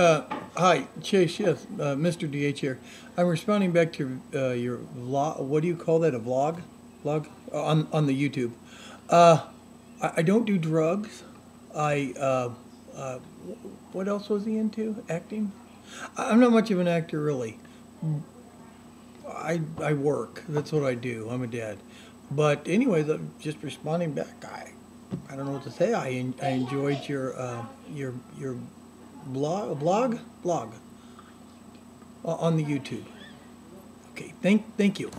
Uh, hi, Chase. Yes, uh, Mr. DH here. I'm responding back to uh, your vlog. What do you call that? A vlog? Vlog Uh, on on the YouTube. Uh, I, I don't do drugs. I. Uh, what else was he into? Acting. I'm not much of an actor, really. I I work. That's what I do. I'm a dad. But anyways, I'm just responding back. I I don't know what to say. I I enjoyed your your your blog blog blog o- on the YouTube. Okay. Thank thank you.